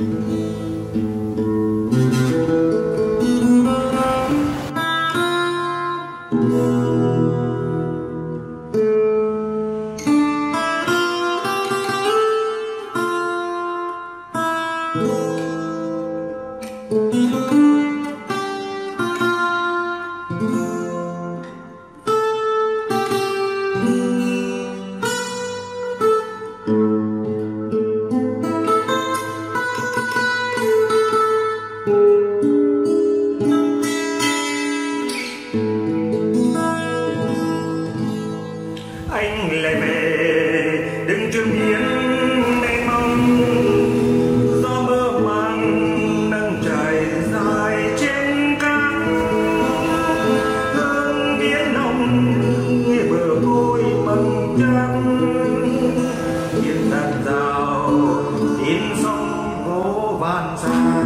Música lại về, đừng trương hiến mênh mong do mơ màng đang trải dài trên các hương biến nồng nghe bờ môi bằng trắng. Những đàn rào in sông gỗ vàng xa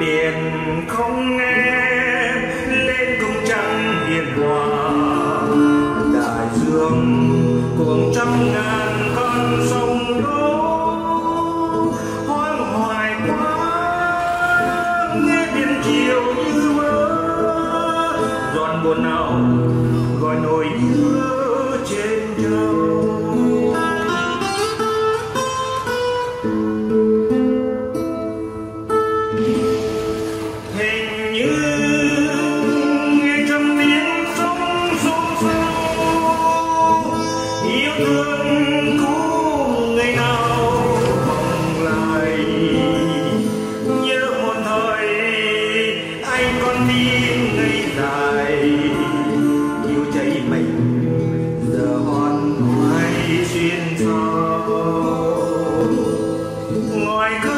biển không nghe nào gọi nỗi nhớ trên nhau hình như nghe trong tiếng sóng sông sâu yêu thương cũ night. my good.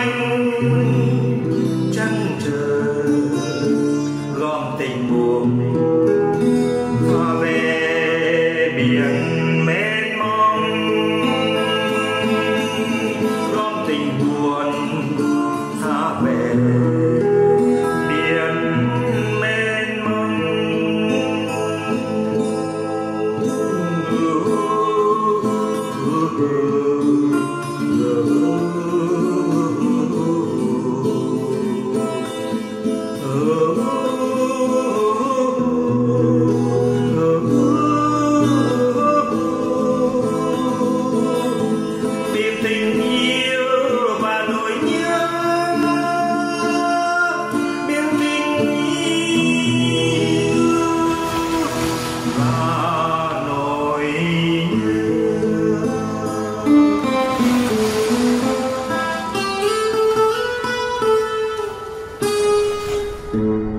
anh trăng trời gom tình buồn Mm-hmm.